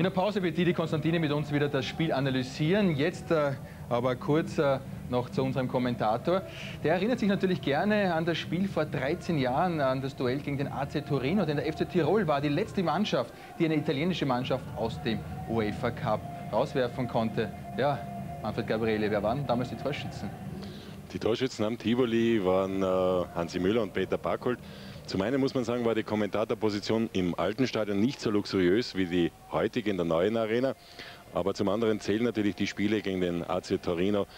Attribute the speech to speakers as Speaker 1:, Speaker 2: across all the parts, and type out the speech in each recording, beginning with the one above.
Speaker 1: In der Pause wird Didi Konstantine mit uns wieder das Spiel analysieren. Jetzt äh, aber kurz äh, noch zu unserem Kommentator. Der erinnert sich natürlich gerne an das Spiel vor 13 Jahren, an das Duell gegen den AC Torino. Denn der FC Tirol war die letzte Mannschaft, die eine italienische Mannschaft aus dem UEFA Cup rauswerfen konnte. Ja, Manfred Gabriele, wer waren damals die Torschützen?
Speaker 2: Die Torschützen am Tivoli waren äh, Hansi Müller und Peter Barkold. Zum einen muss man sagen, war die Kommentatorposition im alten Stadion nicht so luxuriös wie die heutige in der neuen Arena. Aber zum anderen zählen natürlich die Spiele gegen den AC Torino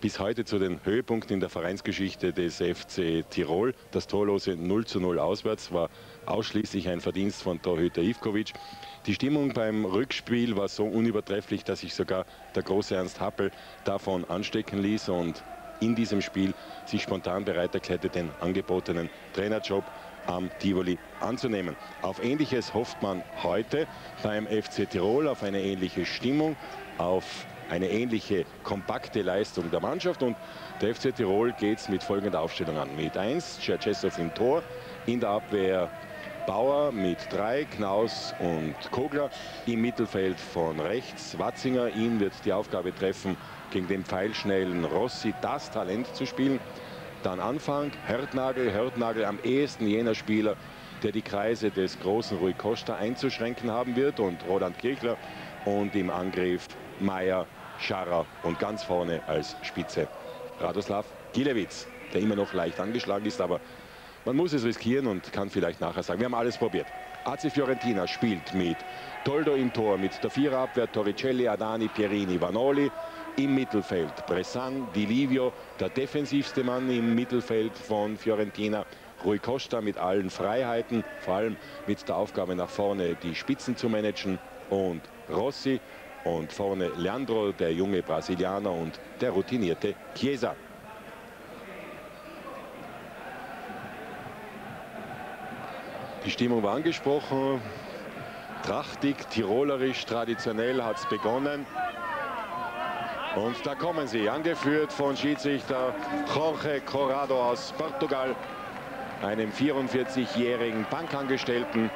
Speaker 2: bis heute zu den Höhepunkten in der Vereinsgeschichte des FC Tirol. Das torlose 0 zu 0 auswärts war ausschließlich ein Verdienst von Torhüter Ivkovic. Die Stimmung beim Rückspiel war so unübertrefflich, dass sich sogar der große Ernst Happel davon anstecken ließ und in diesem Spiel sich spontan bereit erklärte, den angebotenen Trainerjob am Tivoli anzunehmen. Auf Ähnliches hofft man heute beim FC Tirol, auf eine ähnliche Stimmung, auf eine ähnliche kompakte Leistung der Mannschaft und der FC Tirol geht es mit folgender Aufstellung an. Mit 1, Czerczesov im Tor, in der Abwehr Bauer mit 3, Knaus und Kogler, im Mittelfeld von rechts Watzinger, ihn wird die Aufgabe treffen, gegen den pfeilschnellen Rossi das Talent zu spielen. Dann Anfang, Hörtnagel, Hörtnagel am ehesten jener Spieler, der die Kreise des großen Rui Costa einzuschränken haben wird und Roland Kirchler und im Angriff Meier, Scharrer und ganz vorne als Spitze Radoslav Gilewitz, der immer noch leicht angeschlagen ist, aber man muss es riskieren und kann vielleicht nachher sagen, wir haben alles probiert. AC Fiorentina spielt mit Toldo im Tor, mit der Viererabwehr Torricelli, Adani, Pierini, Vanoli, im Mittelfeld. Bressan, Di Livio, der defensivste Mann im Mittelfeld von Fiorentina. Rui Costa mit allen Freiheiten, vor allem mit der Aufgabe nach vorne die Spitzen zu managen. Und Rossi und vorne Leandro, der junge Brasilianer und der routinierte Chiesa. Die Stimmung war angesprochen. Trachtig, tirolerisch, traditionell hat es begonnen. Und da kommen sie, angeführt von Schiedsrichter Jorge Corrado aus Portugal, einem 44-jährigen Bankangestellten.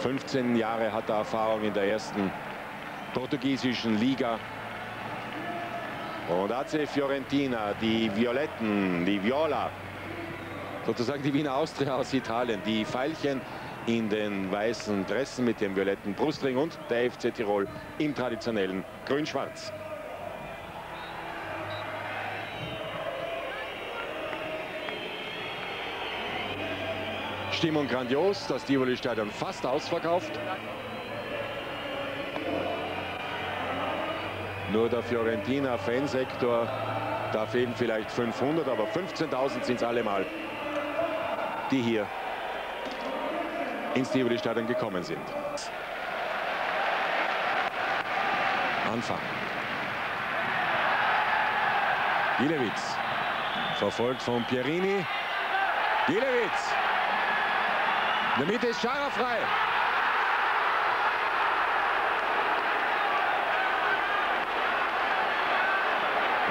Speaker 2: 15 Jahre hat er Erfahrung in der ersten portugiesischen Liga. Und AC Fiorentina, die Violetten, die Viola, sozusagen die Wiener Austria aus Italien, die Pfeilchen in den weißen Dressen mit dem violetten Brustring und der FC Tirol im traditionellen Grün-Schwarz. Stimmung grandios, das Tivoli-Stadion fast ausverkauft. Nur der Fiorentina-Fansektor, da fehlen vielleicht 500, aber 15.000 sind es allemal, die hier ins Tivoli-Stadion gekommen sind. Anfang. Gilewitz, verfolgt von Pierini. Gilewitz in der Mitte ist Schara frei.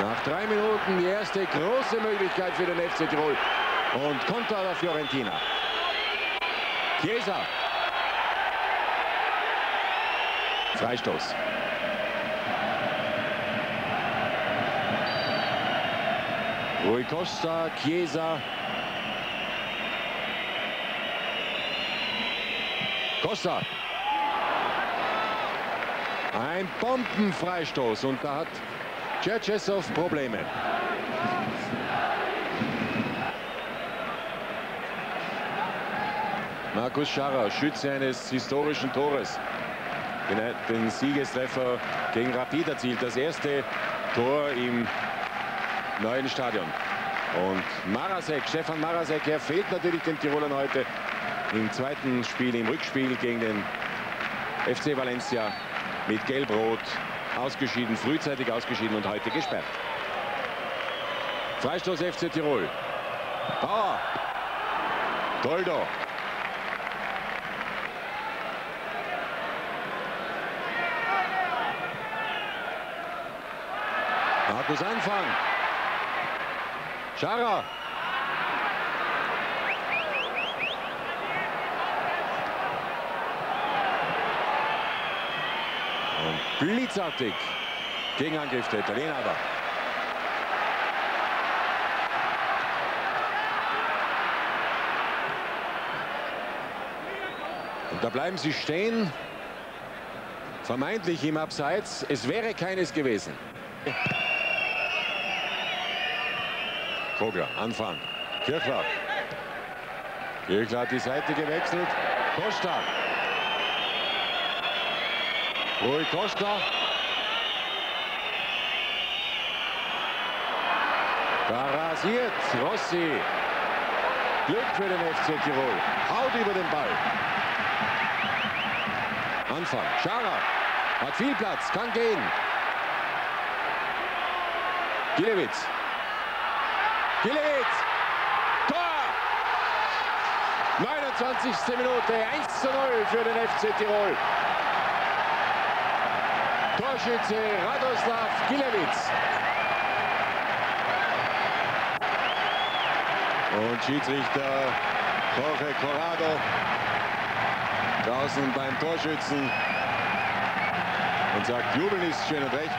Speaker 2: Nach drei Minuten die erste große Möglichkeit für den FC Tirol. Und Konter der Fiorentina. Chiesa. Freistoß. Rui Costa, Chiesa, Costa. Ein Bombenfreistoß und da hat Tschetschesow Probleme. Markus Scharrer, Schütze eines historischen Tores. Den, den Siegestreffer gegen Rapid erzielt. Das erste Tor im neuen Stadion. Und Marasek, Stefan Marasek, er fehlt natürlich den Tirolern heute im zweiten Spiel, im Rückspiel gegen den FC Valencia mit Gelb-Rot ausgeschieden, frühzeitig ausgeschieden und heute gesperrt. Freistoß FC Tirol. Bauer. Doldo. Markus Anfang. Schara. Blitzartig gegen Angriff der Italiener aber. Und da bleiben sie stehen. Vermeintlich im Abseits. Es wäre keines gewesen. Kogler, Anfang. Kirchler. Kirchler hat die Seite gewechselt. Costa. Rui Costa. Da rasiert Rossi. Glück für den FC Tirol. Haut über den Ball. Anfang. Schara hat viel Platz, kann gehen. Gilewitz. Gilewitz. Tor! 29. Minute. 1 zu 0 für den FC Tirol. Torschütze Radoslav Gilewitz. Und Schiedsrichter Jorge Corrado draußen beim Torschützen und sagt, Jubeln ist schön und recht,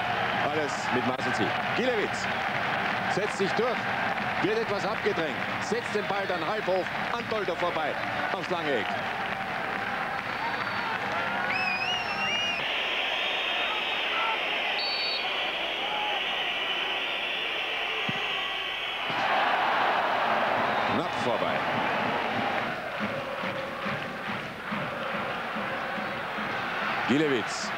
Speaker 2: alles mit Maß und Ziel. Gilewitz setzt sich durch, wird etwas abgedrängt, setzt den Ball dann halb hoch an Dolder vorbei, aufs lange Eck. Vorbei. Gilewitz.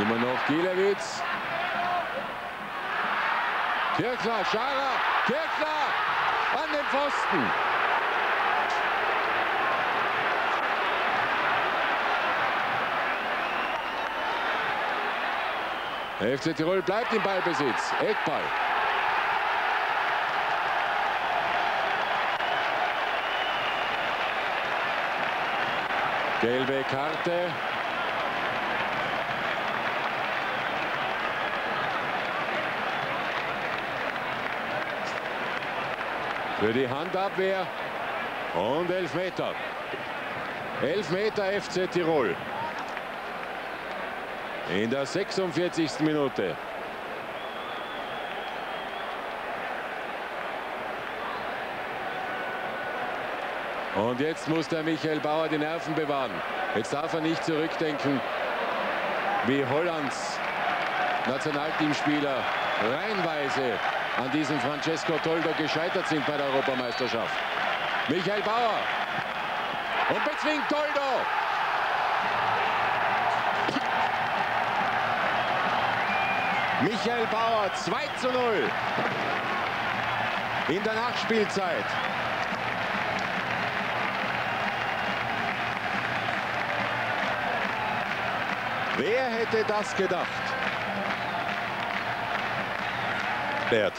Speaker 2: Immer noch Gilewitz. Kirchler, Schara, Kirchler an den Pfosten. Der FC Tirol bleibt im Ballbesitz. Eckball. Gelbe Karte. Für die Handabwehr und Elfmeter. Elfmeter FC Tirol. In der 46. Minute. Und jetzt muss der Michael Bauer die Nerven bewahren. Jetzt darf er nicht zurückdenken, wie Hollands Nationalteamspieler reihenweise an diesem Francesco Toldo gescheitert sind bei der Europameisterschaft. Michael Bauer und bezwingt Toldo. Michael Bauer 2 zu 0 in der Nachspielzeit. Wer hätte das gedacht? Bert.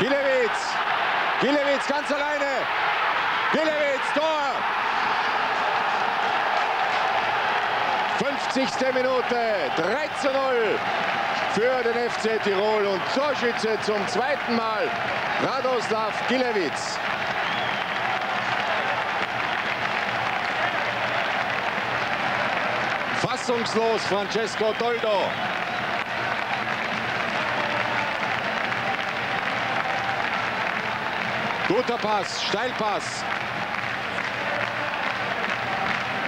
Speaker 2: Gilewitz. Gilewitz ganz alleine. Gilewitz, Tor. 50. Minute. 3 zu 0 für den FC Tirol und Torschütze zum zweiten Mal Radoslav Gilewitz. Fassungslos Francesco Toldo. Guter Pass, Steilpass.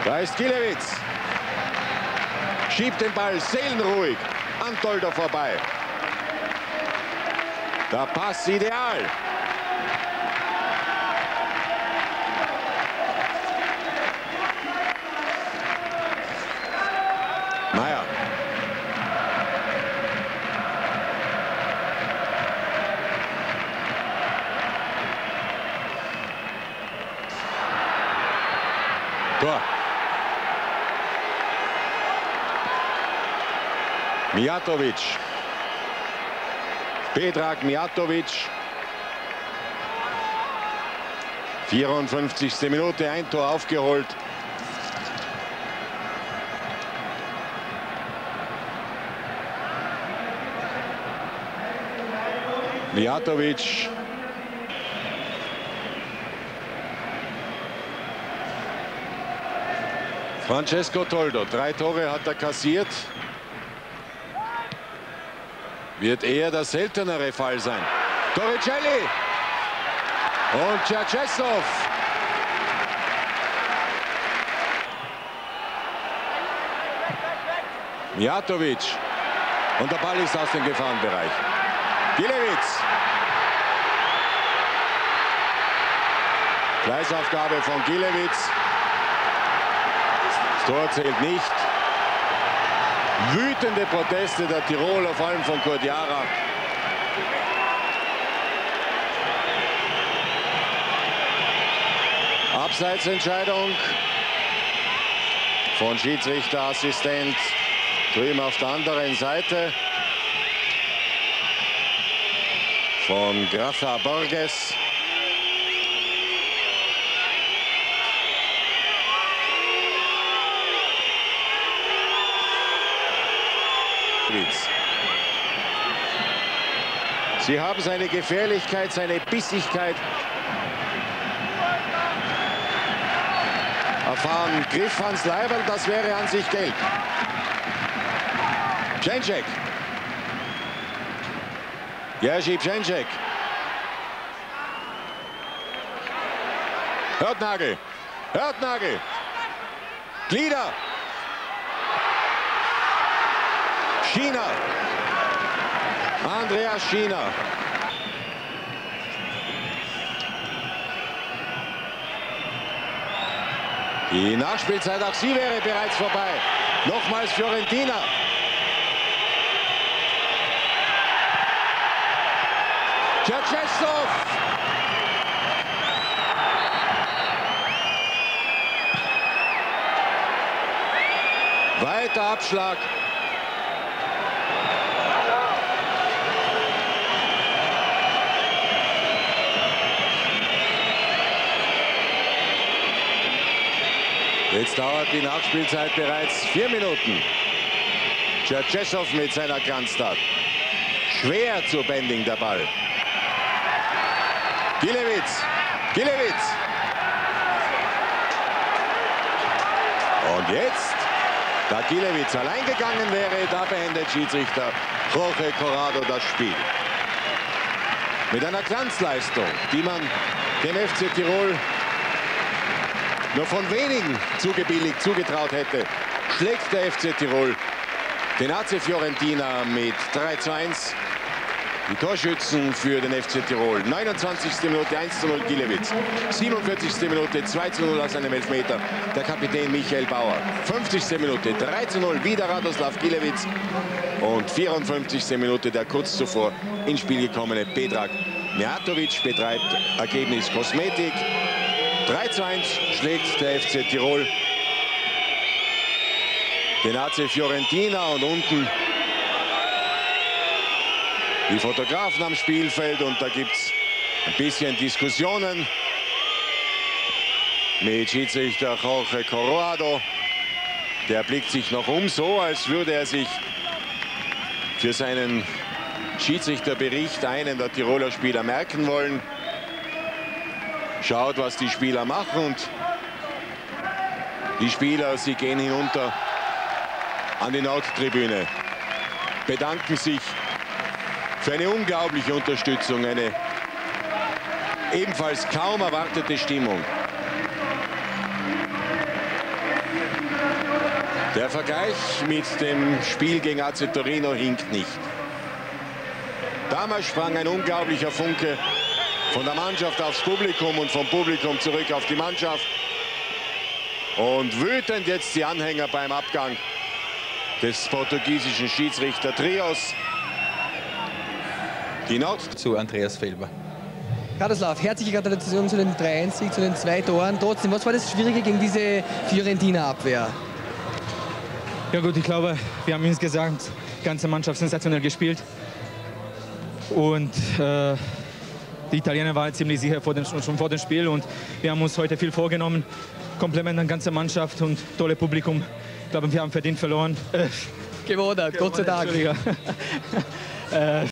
Speaker 2: Da ist Gilewitz. Schiebt den Ball seelenruhig an Toldo vorbei. Der Pass ideal. Mijatovic. Pedrag Mijatovic. 54. Minute, ein Tor aufgeholt. Mijatovic. Francesco Toldo, drei Tore hat er kassiert. Wird eher der seltenere Fall sein. Torricelli und Czerczesov. Mijatovic. Und der Ball ist aus dem Gefahrenbereich. Gilewitz. Fleißaufgabe von Gilewitz. Das Tor zählt nicht. Wütende Proteste der Tiroler, vor allem von Cordiara. Abseitsentscheidung von Schiedsrichterassistent drüben auf der anderen Seite von Grafa Borges. Sie haben seine Gefährlichkeit, seine Bissigkeit erfahren. Griff Hans Leiberl, das wäre an sich gelb. Pschenczek. Jerzy Pschenczek. Hörtnagel. Hörtnagel. Glieder. China. Andreas China. Die Nachspielzeit, auch sie wäre bereits vorbei. Nochmals Fiorentina. Tschetschestov. Weiter Abschlag. Jetzt dauert die Nachspielzeit bereits vier Minuten. Tschetschesow mit seiner Kranztat. Schwer zu Bending der Ball. Gilewitz. Gilewitz. Und jetzt, da Gilewitz allein gegangen wäre, da beendet Schiedsrichter Jorge Corrado das Spiel. Mit einer Glanzleistung, die man dem FC Tirol nur von wenigen zugebilligt, zugetraut hätte, schlägt der FC Tirol den AC Fiorentina mit 3 zu 1. Die Torschützen für den FC Tirol. 29. Minute 1 zu 0 Gilewitz. 47. Minute 2 zu 0 aus einem Elfmeter der Kapitän Michael Bauer. 50. Minute 3 zu 0 wieder Radoslav Gilewitz. Und 54. Minute der kurz zuvor ins Spiel gekommene Pedrag Mijatovic betreibt Ergebnis Kosmetik. 3 zu 1 schlägt der FC Tirol den AC Fiorentina und unten die Fotografen am Spielfeld und da gibt es ein bisschen Diskussionen mit Schiedsrichter Jorge Corrado. Der blickt sich noch um, so als würde er sich für seinen Schiedsrichterbericht einen der Tiroler Spieler merken wollen schaut, was die Spieler machen und die Spieler, sie gehen hinunter an die Nordtribüne, bedanken sich für eine unglaubliche Unterstützung, eine ebenfalls kaum erwartete Stimmung. Der Vergleich mit dem Spiel gegen AC Torino hinkt nicht. Damals sprang ein unglaublicher Funke von der Mannschaft aufs Publikum und vom Publikum zurück auf die Mannschaft. Und wütend jetzt die Anhänger beim Abgang des portugiesischen Schiedsrichter Trios.
Speaker 1: Nord zu Andreas Felber.
Speaker 3: Radoslav, herzliche Gratulation zu den 3-1, zu den zwei Toren. Trotzdem, was war das Schwierige gegen diese Fiorentina-Abwehr?
Speaker 4: Ja gut, ich glaube, wir haben insgesamt die ganze Mannschaft sensationell gespielt. Und äh, die Italiener waren ziemlich sicher vor dem, schon vor dem Spiel und wir haben uns heute viel vorgenommen. Kompliment an die ganze Mannschaft und tolle Publikum. Ich glaube, wir haben verdient verloren.
Speaker 3: Gewonnen, Gott sei Dank.
Speaker 4: äh,